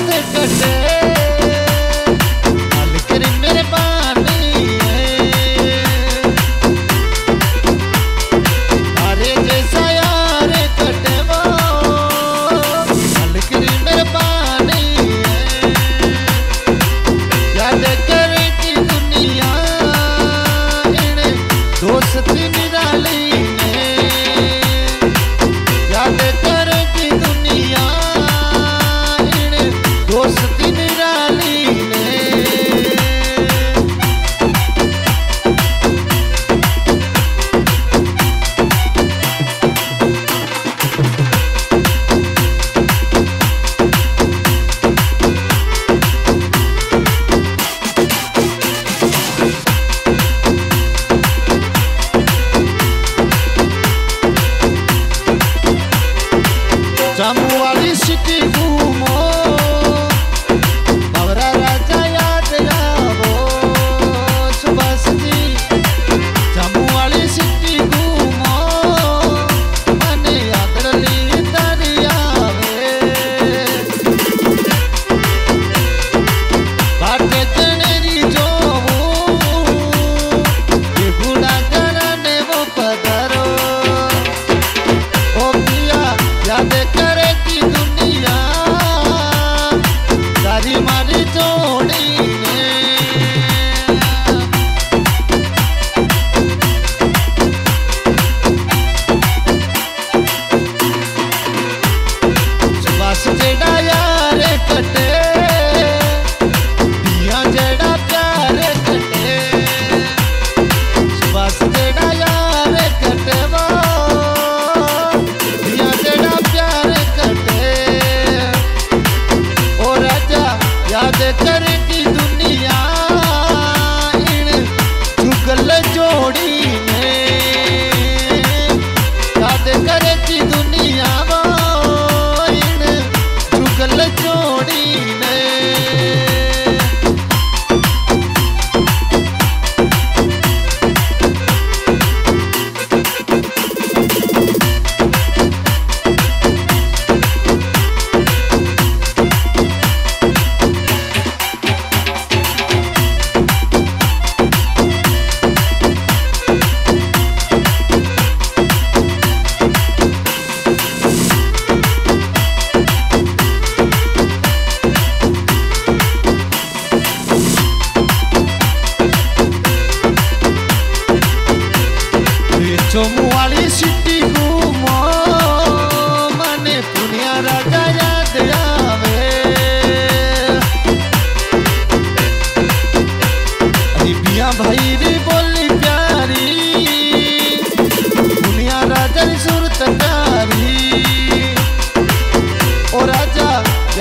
से कटे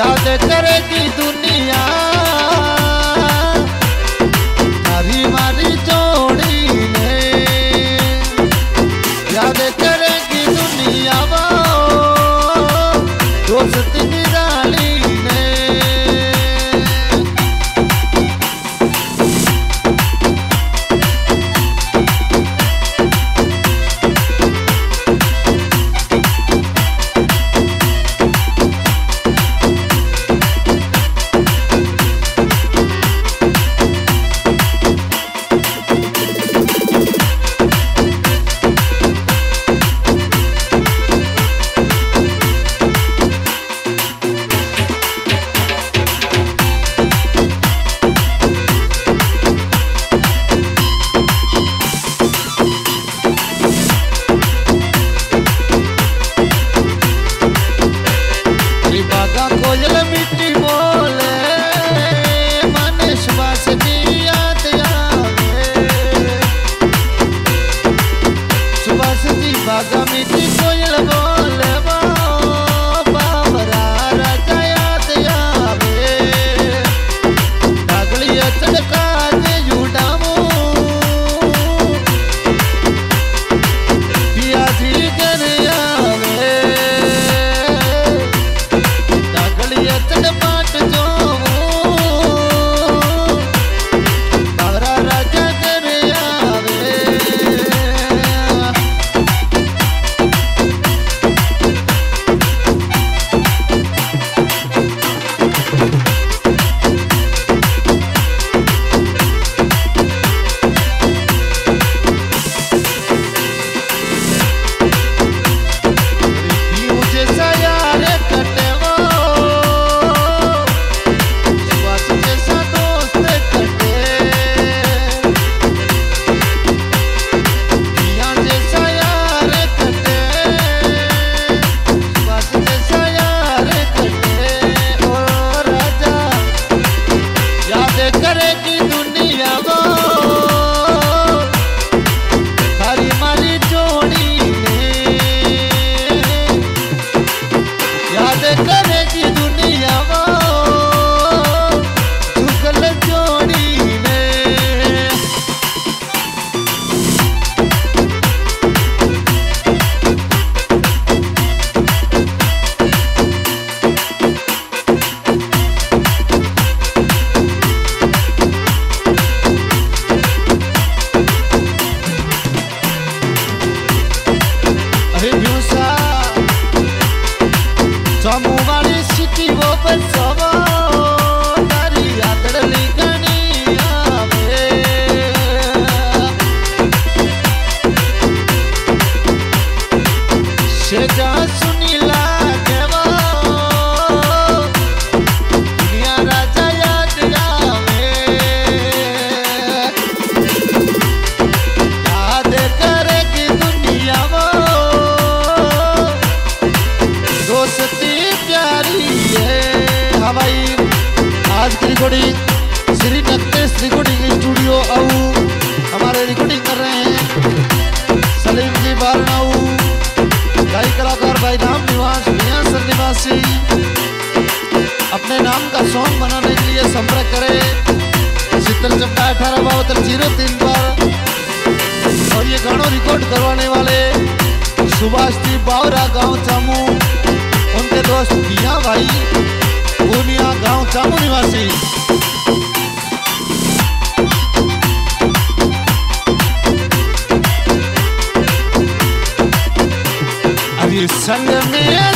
याद करेगी दुनिया। श्री नक्तेश रिकॉर्डिंग स्टूडियो आऊ हमारे रिकॉर्डिंग कर रहे हैं। सलीम जी बारनाऊ गायक कलाकार भाई राम निवास, मियाँ सर निवासी अपने नाम का सॉन्ग बनाने के लिए संपर्क करें। शीतल चप्पा अठारह बहत्तर ज़ीरो तीन पर। और ये गानों रिकॉर्ड करवाने वाले सुभाष जी बावरा गाँव चामू। उनके दोस्त मियाँ भाई, पूर्णिया गाँव चामू निवासी। संग में